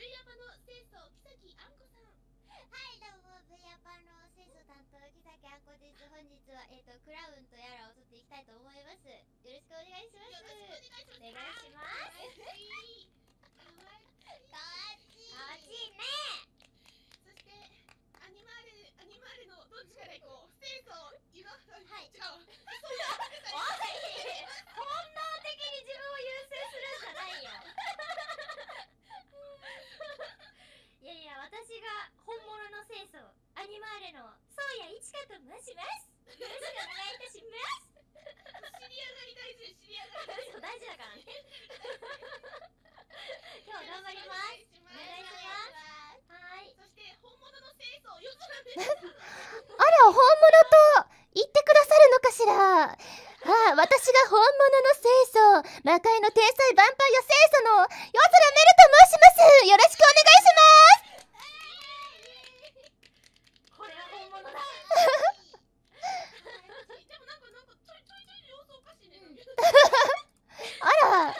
ブイヤパの清掃木崎あんこさん。はいどうもブイヤパンの清掃担当木崎あんこです。本日はえっ、とクラウンとやらを取っていきたいと思います。よろしくお願いします。よろしくお願いします。お願い。しますかわいい。かわいい。かわちいかわちいねそしてアニマールアニマールのどっちから行こう？清掃湯のはい。違う。おい本能的に自分を優先するんじゃないよいやいや私が本物の清掃アニマールのそうやいちかと申します。よろしくお願いいたします。知り上がり大事知り上がりそう大事だからね今日頑張りますおお願いしますはいそして本物の清掃夜空であら、本物と言ってくださるのかしら。ああ、私が本物の清掃、魔界の天才ヴァンパイア清掃の夜空メルと申します。よろしくお願いしこれは本物だでもなんかなんかちょいちょいちょい様子おかしいねます。あら、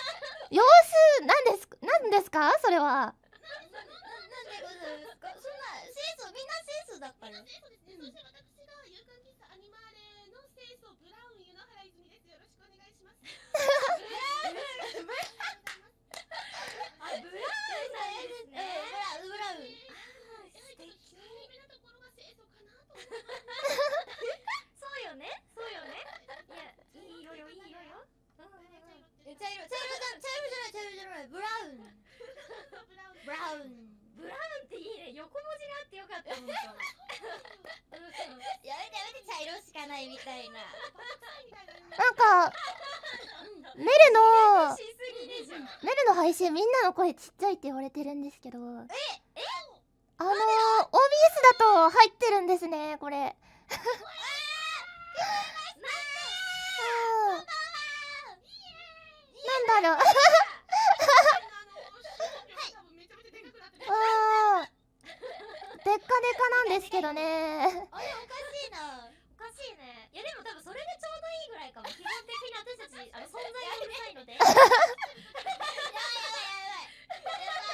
様子、なんです、なんですかそれは。ななんでございますかそんな清掃みんな清掃だから清掃ですねそして私が勇敢喫茶アニマーレの清掃ブラウン湯の原泉ですよろしくお願いしますあブラウンさんですねブラウンブラウンやはりちょっと控えめなところが清掃かなと思ってそうよねそうよねいやいい色よいい色よえ茶色茶色じゃ茶色じゃない茶色じゃないブラウンブラウンブラウンブラウンっていいね横文字があってよかった本当やめてやめて茶色しかないみたいななんか、メルの、しすぎでしょメルの配信みんなの声ちっちゃいって言われてるんですけど。え、え？あのー、OBS だと入ってるんですね、これ。うん なんだろう。でっかでかなんですけどね。あれおかしいなおかしいねいやでも多分それでちょうどいいぐらいかも基本的に私たちあの存在がうるさいのでやばいやばいやば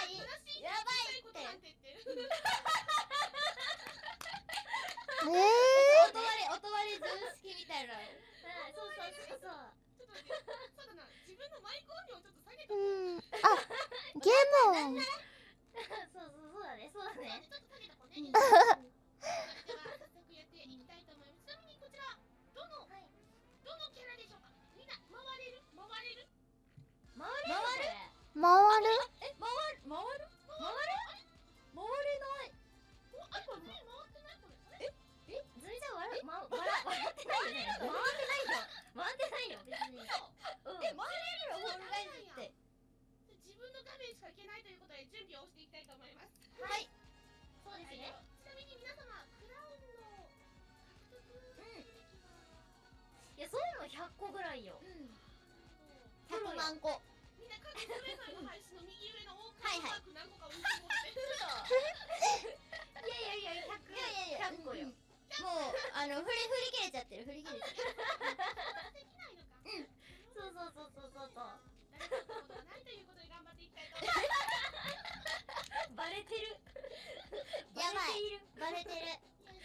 いやばいやばいってね音割り音割り図式みたいなそうそうそうそうえ。うん。あ、だよ。そうそうそうだねそうだね回る回る回る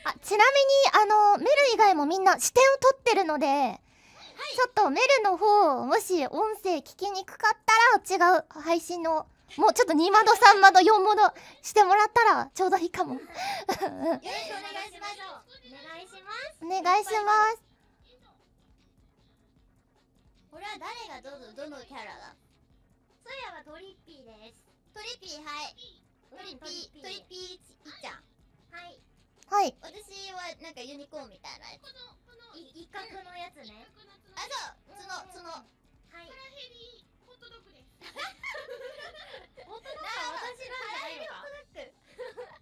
あ、ちなみに、あの、メル以外もみんな視点を取ってるので、ちょっとメルの方、もし音声聞きにくかったら、違う配信の、もうちょっと2窓3窓4窓してもらったらちょうどいいかも。よろしくお願いします。お願いします。お願いします。これは誰がどのどのキャラだ？そやはトリッピーです。トリッピーはい。トリッピートリッピーいっちゃん。はいはい。私はなんかユニコーンみたいなやつ。この、この、い一角のやつね。あそう。角角はい。カラヘリホットドッグです。本当だ。私なんじゃないのか。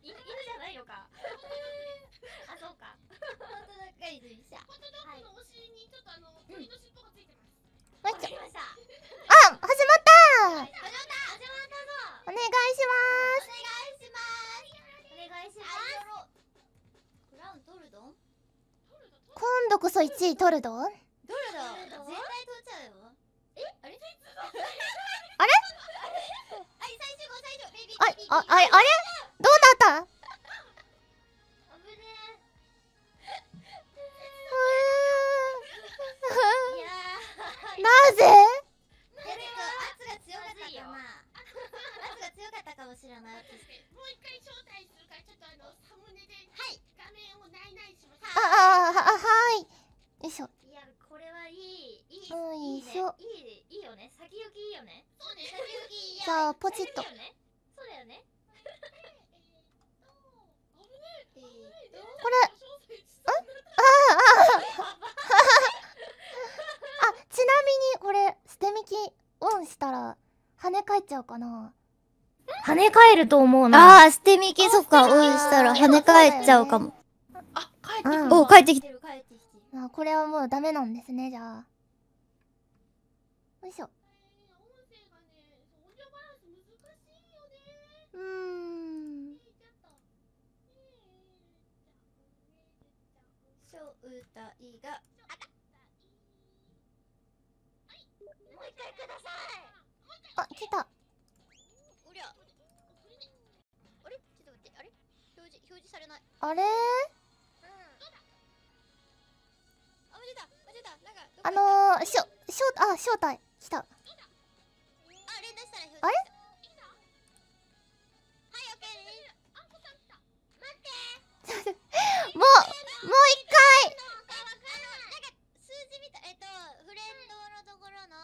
い犬じゃないのかあそうか本当だっか。い。ずいしゃホットドッグのお尻にちょっとあの、鳥の尻尾がついてます。わかりました。あ、始まった。始まった。始まった。ぞお願いします。お願いします。お願いします今度こそ1位取るどどれ？だ絶対取っちゃうよ。えあれ？あれ？あああれ？どうなったあぶねなぜ強かったかもしれない。もう一回招待するからちょっとあのサムネではい。画面をナイナイします。ああははい。よいしょ。いやこれはいいいいよいいね。いいいいいよね。先行きいいよね。そうね。先行きいいよじゃあポチッと。ね。そうだよね。えーこれあちなみにこれ捨てみきオンしたら跳ね返っちゃうかな跳ね返ると思うな。ああ、捨てみきそっか、オンしたら跳ね返っちゃうかも。あ帰ってくうん。るお、帰ってきて。帰ってきてる。あこれはもうダメなんですねじゃあ。よいしょ。うーん。小歌いが。もう一回くださいあ来た表示されない。あれ？うん。あのー、しょしょあ招待。来た。あ連打したら表示あれ？はいオッケー。ですあんこさん来た待ってもうもう一回。あわかんないなんか数字みた。いえっとフレンドのところの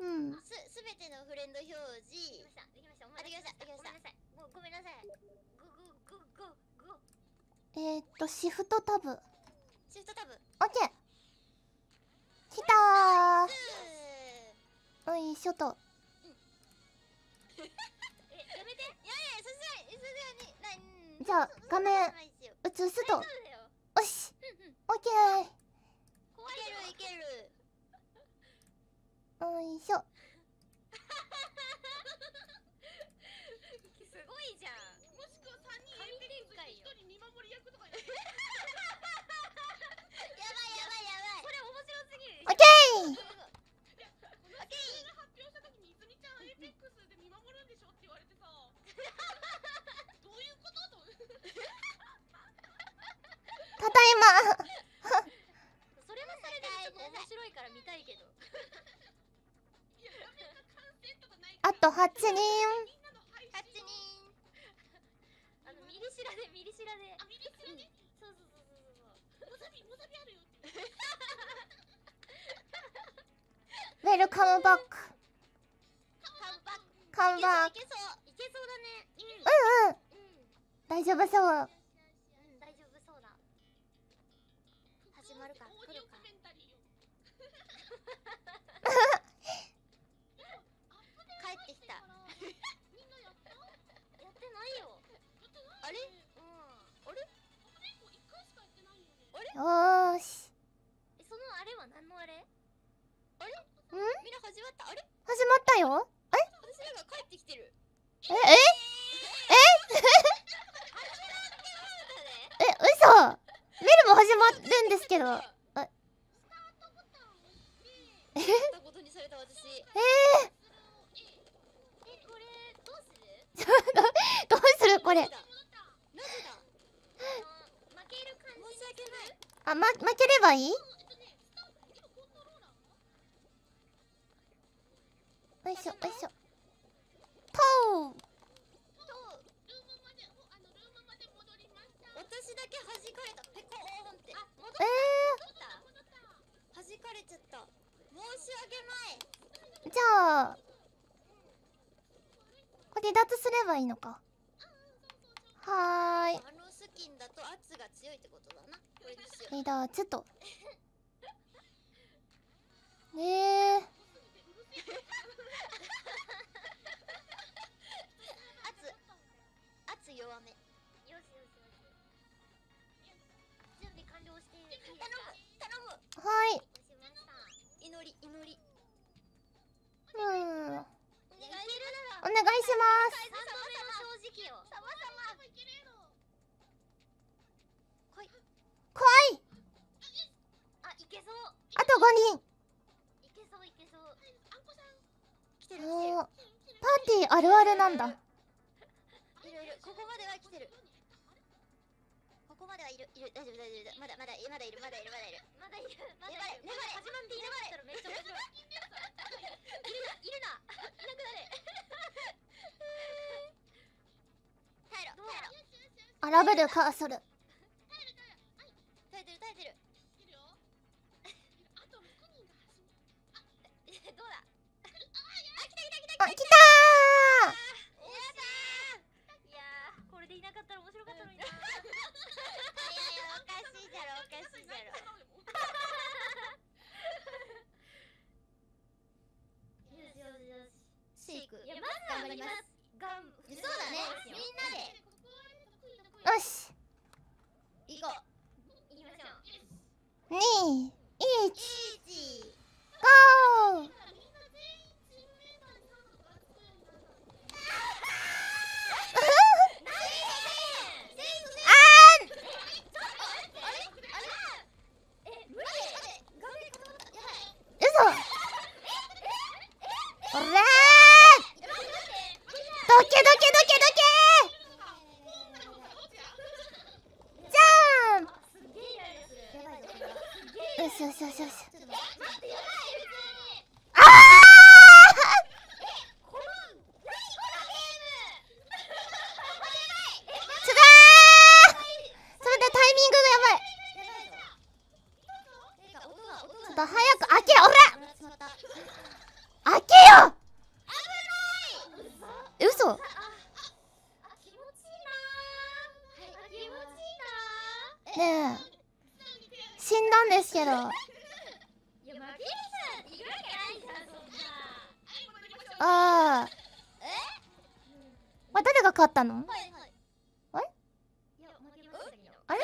うん。すすべてのフレンド表示。できました。できました。あできました。できました。ごめんなさい。もうごめんなさい。グググググ。えー、っとシフトタブ。オッシフトタブ。ケー。来たス。ーよいしょとえ、やめて。いやいやさすがにさすがになうん。じゃあ画面映すと。大丈夫だよ。よし。オッケー。怖いけるいける。よいしょ。すごいじゃん。もしくは3人エイペックスで1人見守り役とかやってやばいやばいやばいこれ面白すぎる。オッケーオッケー発表した時に泉ちゃんエイペックスで見守るんでしょって言われてさどういうことと思ただいまそれはそれでちょっと面白いから見たいけど。あと8人でミリシラで。あ見れてるねそうそうそうそうそう。モザビモザビあるよってウェルカムバックカムバックカムバックいけそういけそうだね。うんうんうん。大丈夫そうよーし。え、そのあれは何のあれ？みんな始まった？あれ？始まったよ。私らが帰ってきてる。え？え？え？嘘。メルも始まるんですけど。え？え、これどうする？ー、どうする？これなぜだなぜだあの負ける感じ。申し訳ないあ、ま、負ければいい？よいしょよいしょ。とうルー！私だけ弾かれたペコーンって。あ、戻っえ弾かれちゃった。申し訳ないー、じゃあこれ離脱すればいいのか。はーいキンだと圧が強いってことだな。これにしよう離脱と え。ー、圧圧弱め。よしよしよし。準備完了して？頼む頼む。はい。しました。祈り祈り。うん。お願いしお願いします怖い。あいけそうあと5人いけそういけそうあんこさん来てる。来てる。パーティーある。ある。なんだいる。いる。ここまでは来てる。ここまではいる。いる。大丈夫大丈夫まだまだまだいる。まだいる。まだいる。まだいる。まだいる。まだいる。始まっていなかっらめいいる。ないる。ないなくなれえー、耐ろ耐えろ荒ぶる。カーソル白かったのにな。いやいやおかしいじゃろおかしいじゃろ。よしよしよし。シェイク。いやまず頑張ります。がんそうだねみんなで。よし。行こう。行きましょう。2 1イージゴー嘘おらーどけどけどけどけじゃーんよしよしよしよしあーちょだーそれでタイミングがやばいちょっと早く開けおら開けよえ嘘ねえ死んだんですけどああこれ誰が勝ったのあれ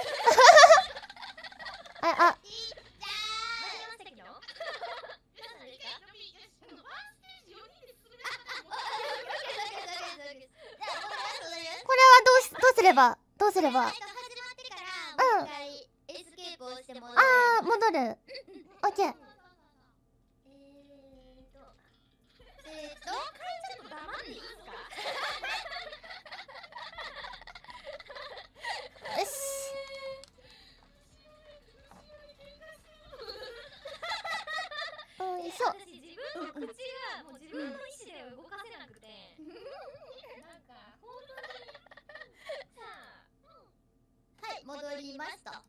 ああこれはどうしどうすればどうすれば始まってからもう一回エスケープをしてもらうああ戻るオッケーえーとえーとちょっと黙っていいですかよしよいしょ私自分の口がもう自分の意思では動かせなくて、なんか本当にさあはい戻りましたあ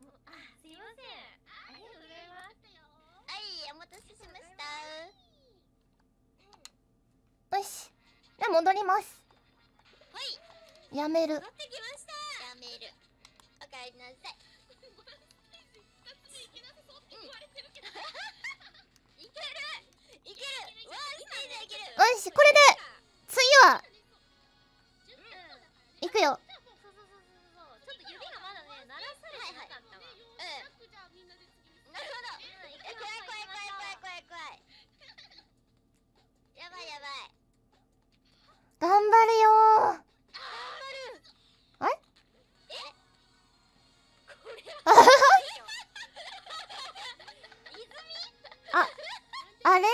すいませんありがとうございますはいお待たせしましたよしじゃあ戻ります。はい。やめる。戻ってきました。やめる。おかえりなさい。いける。いける。わあいける。よしこれで次は。行くよ。そうそうそうそうそう。ちょっと指がまだね鳴らされてなかったわ、うん。なるほどうんえ怖い怖い怖い怖い怖い怖いやばいやばい頑張るよ。ーあれああれ？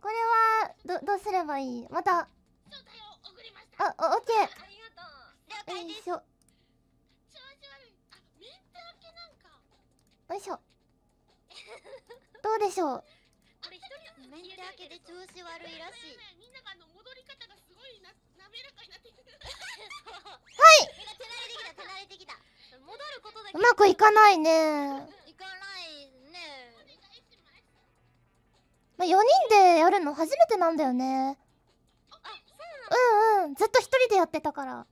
これはどどうすればいい？また招待を送りましたあおオッケありがとうーよいしょよ調子悪いあメンテ明けなんかいしょどうでしょう？メンテ明けで調子悪いらしい。みんながあの戻り方がすごいな滑らかになってはい手慣れてきた手慣れてきた戻る。ことだけうまくいかないね。行かないね。まあ、4人でやるの初めてなんだよね。ううんうんずっと一人でやってたから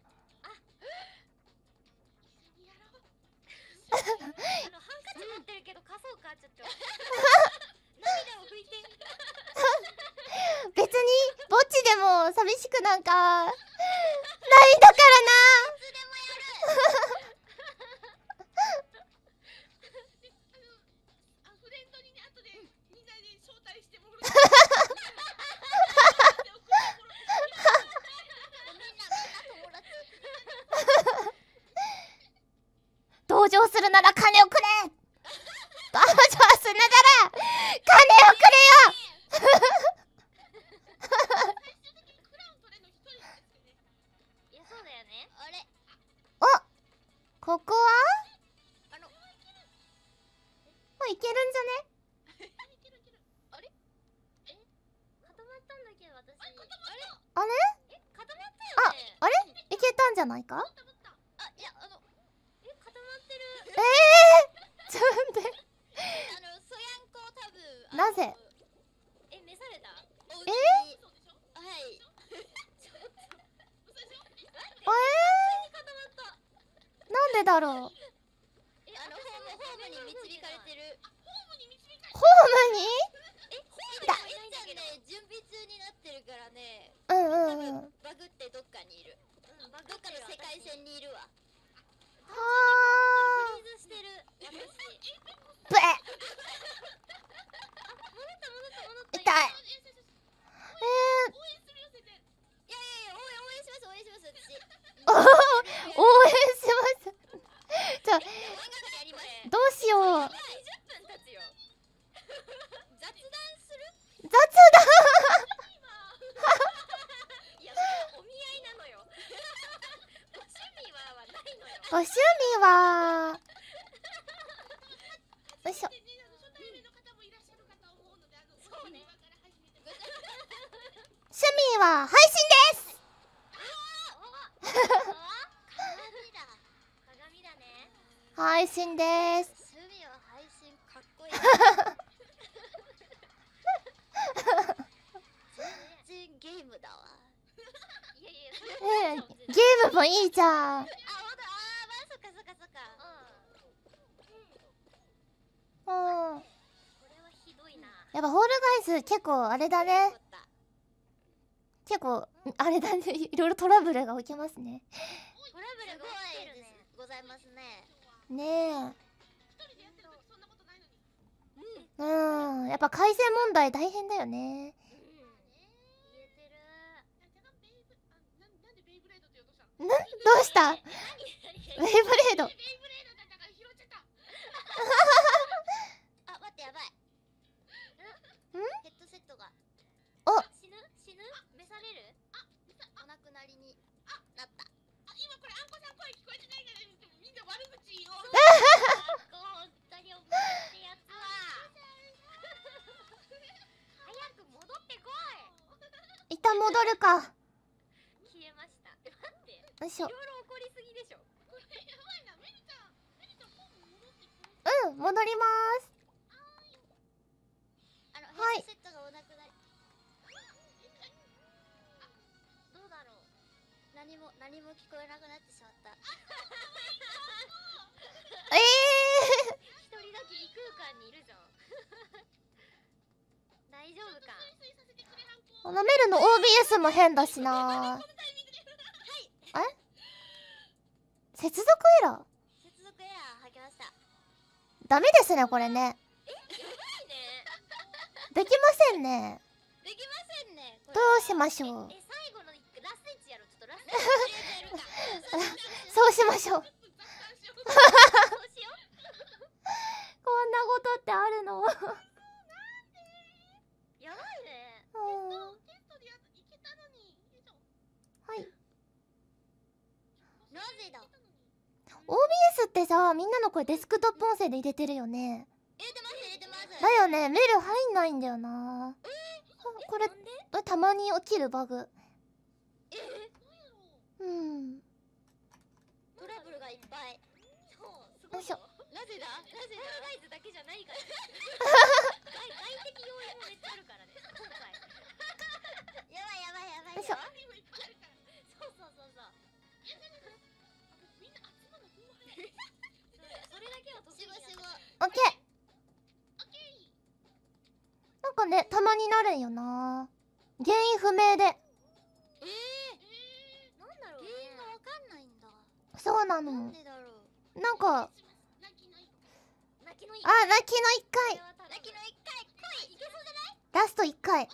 あのハンカチ持ってるけど貸そうかちょっと。涙を拭いて。別にぼっちでも寂しくなんかないんだからな。同情するなら金をくれ同情するなら金をくれよ最終的にクラウン取れるの一人なんですよねいやそうだよねあれここはあのもういけるんじゃね固まったんだけど私ないか持った持ったあいやあのえ固まってるええー、ちょっと待ってあのそやんこ多分あのなぜえ召されたそうお家にでしょはい嘘でしょえ固まったー、なんでだろう。えあのホームホームに導かれてる。ホームに？導いたホームにえホームにいんだ。けど準備中になってるからね。うん多うんうん。分バグってどっかにいる。どっかの世界線にいるわは。フリーズしてる私ーブエ戻った戻った戻った痛いええ応援するよ先生いやいやいや応援応援します応援します私ー、応援しますじゃあ音楽やりますどうしよう20分経つよ雑談する雑談いやそれお見合いなのよお趣味ははないのよご趣味は？よいしょでねあの初対面の方もいらっしゃるかと思うのであのそうね今から始めて趣味は配信です鏡だ鏡だね配信です趣味は配信かっこいい全然ゲームだわいやいやそれえー、ゲームもいいじゃんあ、ほんと、あー、まあ、そっかそっかそっか。うん。うんこれはひどいな。やっぱホールガイズ結構あれだね。結構あれだね。いろいろトラブルが起きますね。トラブルが起きてるね。ございますね。ねえ。うん。やっぱ改正問題大変だよね。などうした？何？ベイブレード 一旦戻るか。消えました。よいしょ。いろいろ起こりす何も、何も聞こえなくなってしまった。ええ一人だけ異空間にいるじゃん。大丈夫か？このメルの OBS も変だしなこのタイミングで接続エラー？接続エラー吐きました。ダメですねこれね。できませんねできませんね。どうしましょう そうしましょう。こんなことってあるの？やばいね。はい。なぜだ？OBS ってさみんなの声デスクトップ音声で入れてるよね。だよね。メル入んないんだよな。これなんで？たまに起きるバグ。えうんトラブルがいっぱい。そう、すごいよいしょよ。なぜだなぜだライズだけじゃないから。外外的要因もめっちゃあるからね、今回。やばいやばいやばいよ。よいしょ そうそうそうそう。みんな集まるのほんま早いそれだけは得意しごしごオッケーなんかねたまになるんよな原因不明でえー、なんだろう、ね、原因がわかんないんだそうなの。なんかあ泣きの1回。泣きの一回。来いいけそうじゃないラスト1回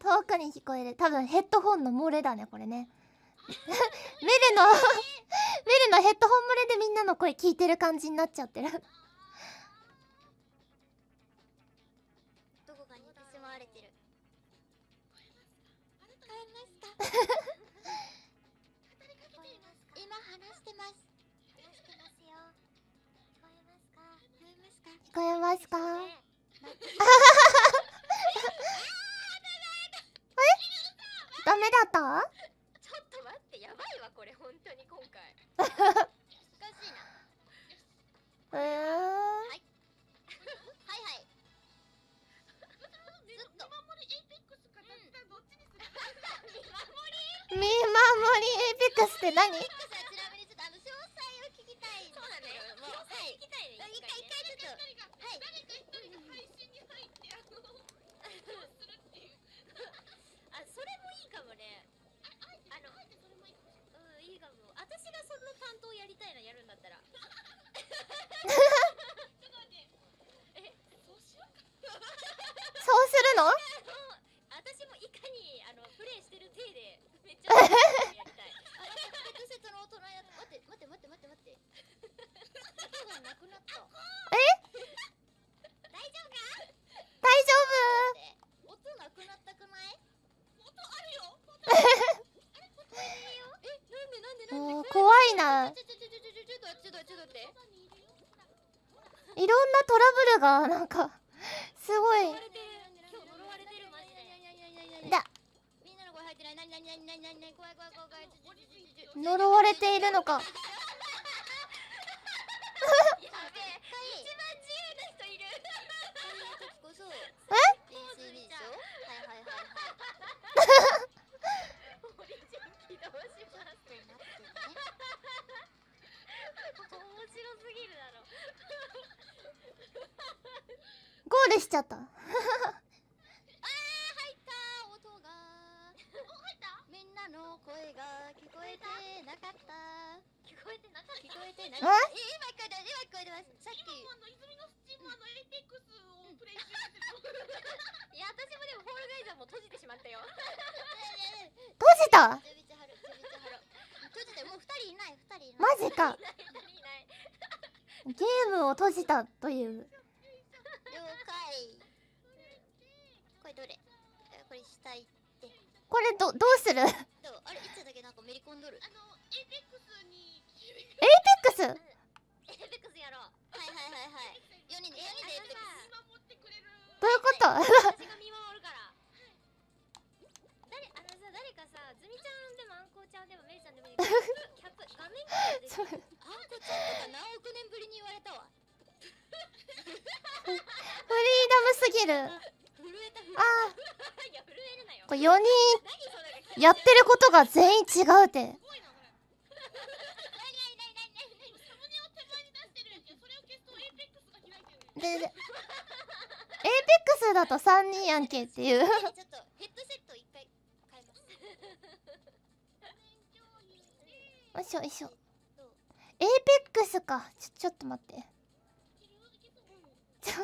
遠くに聞こえる。多分ヘッドホンの漏れだねこれね。メルのメルのヘッドホン漏れでみんなの声聞いてる感じになっちゃってるやりたいなやるんだったら。そうするの？私もいかにあのプレイしてる体でめっちゃやりたい。あエクセトの大人や待って待って待って待って。待ってなくなった怖いちょちょちょちょちょ呪われているのか。面白すぎるだろ ゴールしちゃった。入った。音が。みんなの声が聞こえてなかった。聞こえてなかった。聞こえてなえかった。え？今聞こえた今聞こえてます。さっき。今泉のスチーのエイペックスをプレイ中ですいや私もでもフォールガイザーも閉じてしまったよ。閉じた？閉じてもう二人いない二人いない。マジか。いない。ゲームを閉じたという了解これどれえこれ下行ってこれどどうする？あれいつだけなんかめり込んどるあのエイペックスに。ックスエーペックスやろう。はいはいはいはい。四人で四人でやってる見守ってくれるどういうこと私が見守るから誰あのさ誰かさズミちゃんでもあんこうちゃんでもメイちゃんでもいいけどキャップ画面共有できるそうあんこちゃんとか何億年ぶりに言われたわフリーダムすぎる これ4人やってることが全員違うって。ででエイペックスだと3人やんけっていう。よいしょよいしょ。エイペックスか。ちょちょっと待ってちょ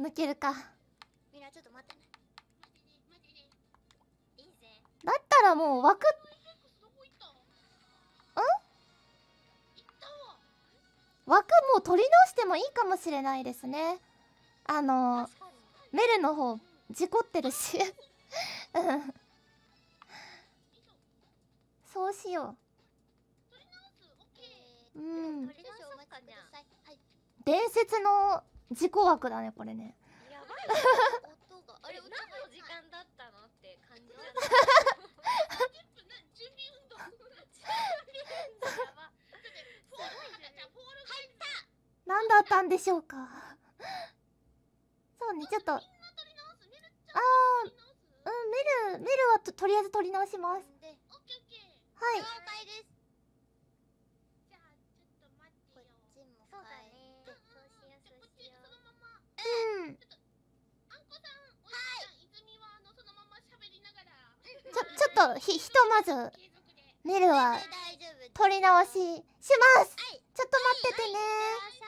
抜けるか。みんなちょっと待ってね。だったらもう枠ん枠もう取り直してもいいかもしれないですねあのメルの方事故ってるしうんそうしよえううん伝説の事故枠だねこれね。何だったのって感じじゃなんだったんでしょうかそうねちょっとあー取り直すメルちゃんうんメルメルはととりあえず取り直しますはい了解ですじゃあちょっと待ってこよっちもそうだ変えねてそうしようじゃあこっちそうしよそのままうんあんこさんおじさん泉はあのそのまま喋りながらちょちょっとひひとまずメルは取り直しします。はい。ちょっと待っててね。はい